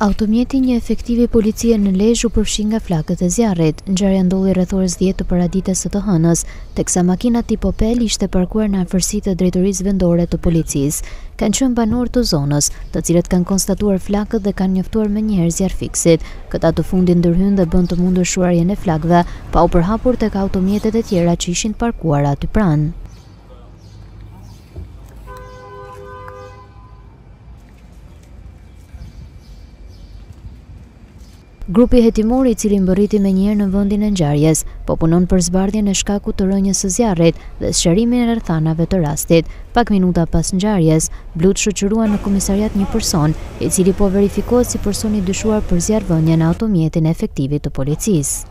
Automjeti i një efektivi policie në Lezhë u përfshi nga flakët e zjarrit. Ngjarja ndodhi rreth orës 10 të paradites së të hënës, teksa makina tip Opel ishte parkuar në afërsi të drejtorisë vendore të policisë. Kanë qenë banorë të zonës, të cilët kanë konstatuar flakët dhe kanë njoftuar menjëherë zjarrfikësit. Këta të fundit ndërhynë dhe bënë të mundur shuarjen e flakëve, pa u përhapur tek automjetet e tjera që ishin parkuar aty pranë. Grupi hetimor i cili mbërriti menjëherë në vendin e ngjarjes, po punon për zbardhjen e shkakut të rënies së zjarrit dhe sqarimin e rrethanave të rastit. Pak minuta pas ngjarjes, blutë shoqëruan në komisariat një person, i cili po verifikohet si person i dyshuar për zjarrvënien në automjetin e efektivit të policisë.